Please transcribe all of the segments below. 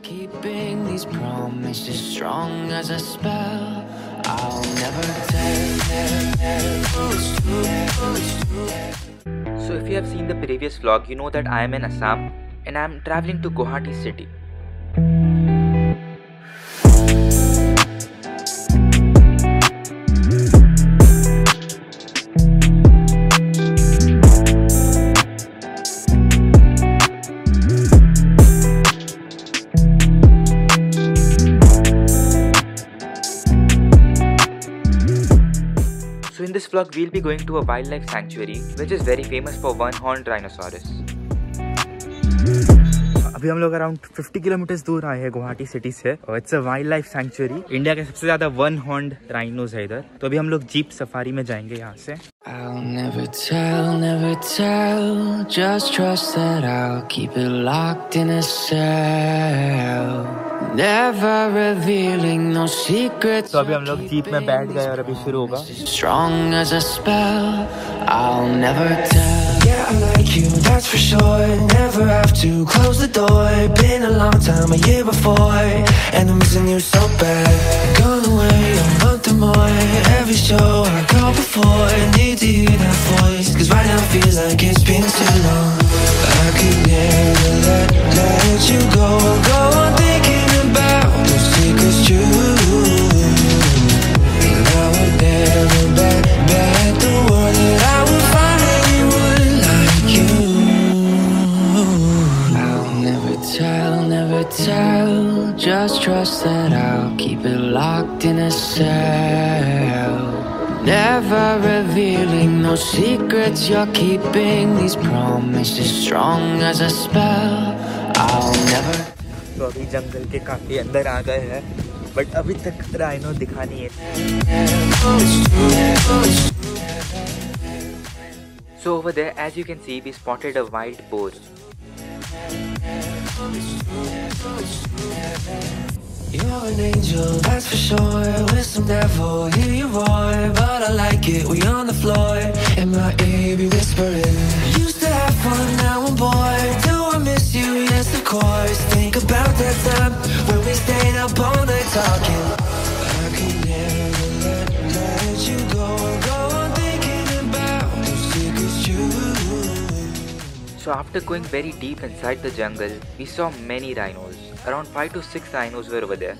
Keeping these promises strong as a spell. I'll never. So if you have seen the previous vlog, you know that I am in Assam and I am traveling to Guwahati city. So in this vlog, we'll be going to a wildlife sanctuary which is very famous for one-horned rhinoceros. अभी हम लोग around 50 kilometre दूर आए हैं Guwahati city से और it's a wildlife sanctuary India के सबसे ज़्यादा वन हॉर्न राइनोज है इधर तो अभी हम लोग जीप सफारी में जाएँगे यहाँ से I'll never tell, never tell. Just trust that I'll keep it locked in a cell. Never revealing no secrets. तो अभी हम लोग जीप में बैठ गए और अभी शुरू होगा Strong as a spell. I'll never tell. Yeah, I like you, that's for sure. Never have to close the door. Been a long time, a year before. And I'm missing you so bad. Gone away a month or more. Every show I go before. Need to hear that voice. Cause right now feels like it's been too long. I could never let, let you go. Just trust that I'll keep it locked in a cell. Never revealing no secrets. You're keeping these promises strong as a spell. I'll never. तो अभी जंगल के काफी अंदर आ गए हैं but अभी तक rhino दिखा नहीं है So over there, as you can see, we spotted a wild boar. You're an angel, that's for sure. With some devil, hear you roar. But I like it, we on the floor. In my ear, be whispering. Used to have fun, now I'm bored. Do I miss you? Yes, of course. Think about that time when we stayed up all night talking. So after going very deep inside the jungle, we saw many rhinos. Around 5 to 6 rhinos were over there.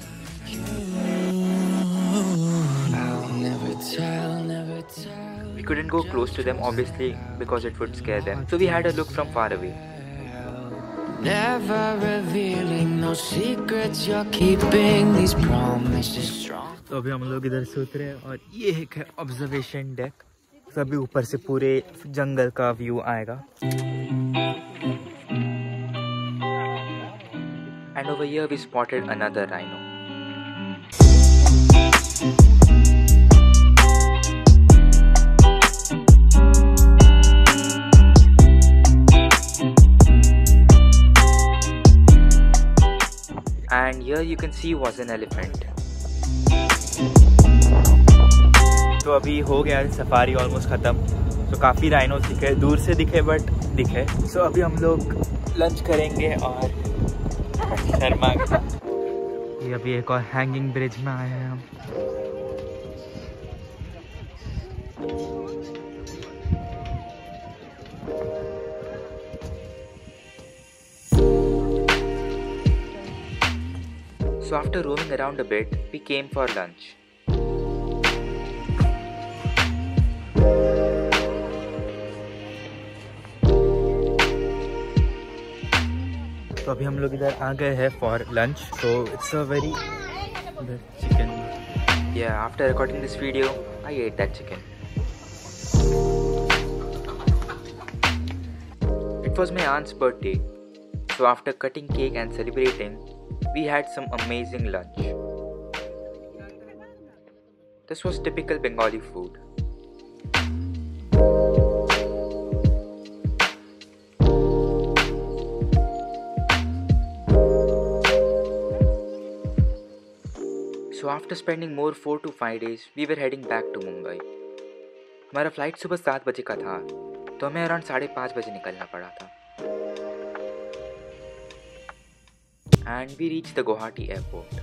I'll never tell, never tell. We couldn't go close to them obviously because it would scare them. So we had a look from far away. Never revealing no secrets. You're keeping these promises strong. तो अभी हम लोग इधर से उतरे और ये एक है ऑब्जर्वेशन डेक सभी ऊपर से पूरे जंगल का व्यू आएगा And over here we spotted another rhino. And here you can see was an elephant. तो अभी हो गया सफारी ऑलमोस्ट ख़त्म तो काफ़ी राइनोस दिखे दूर से दिखे बट दिखे सो so अभी हम लोग लंच करेंगे और शर्मा। ये अभी एक और हैंगिंग ब्रिज में आए हैं हम So after roaming around a bit, we came for lunch. तो अभी हम लोग इधर आ गए हैं फॉर लंच तो it's a very chicken yeah after recording this video I ate that chicken it was my aunt's birthday so after cutting cake and celebrating we had some amazing lunch this was typical Bengali food so after spending more four two five days we were heading back to Mumbai हमारा flight सुबह सात बजे का था तो हमें around साढ़े पाँच बजे निकलना पड़ा था। And we reach the Guwahati airport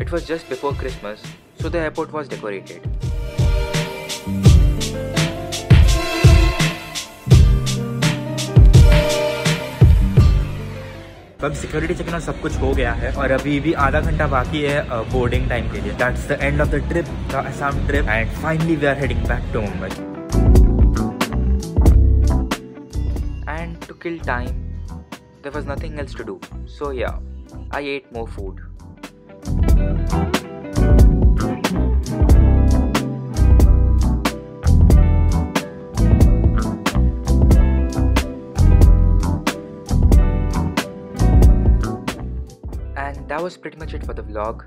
it was just before Christmas so the airport was decorated अब सिक्योरिटी चेकिंग और सब कुछ हो गया है और अभी भी आधा घंटा बाकी है बोर्डिंग टाइम के लिए। That's the end of the trip the Assam trip and finally we are heading back to Mumbai and to kill time there was nothing else to do so yeah I ate more food. Was pretty much it for the vlog.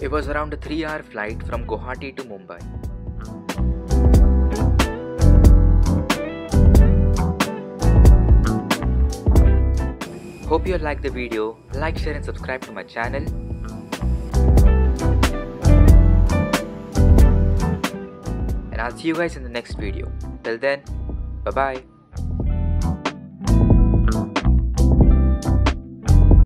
It was around a 3 hour flight from Guwahati to Mumbai. Hope you liked the video. Like, share, and subscribe to my channel. I'll see you guys in the next video. Till then, bye bye.